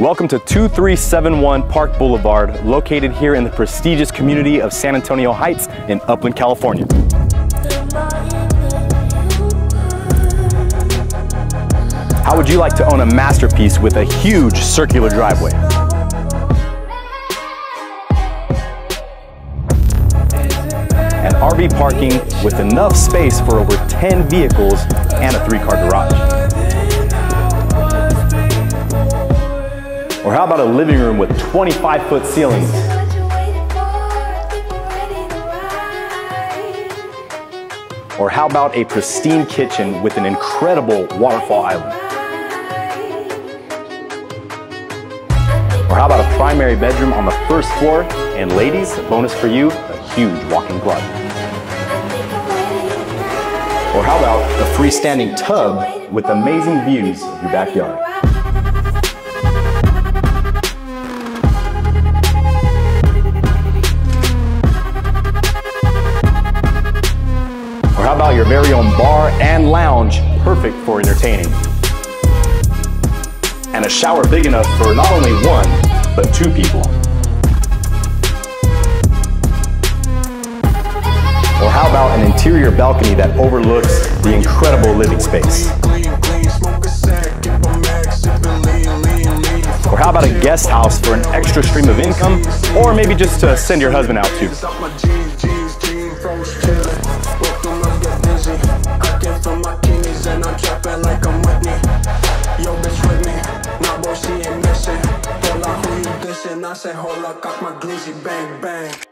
Welcome to 2371 Park Boulevard, located here in the prestigious community of San Antonio Heights in Upland, California. How would you like to own a masterpiece with a huge circular driveway? And RV parking with enough space for over 10 vehicles and a three-car garage. Or how about a living room with 25 foot ceilings? Or how about a pristine kitchen with an incredible waterfall island? Or how about a primary bedroom on the first floor? And ladies, bonus for you, a huge walk-in closet. Or how about a freestanding tub with amazing views of your backyard? Your very own bar and lounge, perfect for entertaining? And a shower big enough for not only one, but two people. Or how about an interior balcony that overlooks the incredible living space? Or how about a guest house for an extra stream of income? Or maybe just to send your husband out to? Missing. Hold up, who you dissing? I say, up, got my glizzy, bang, bang.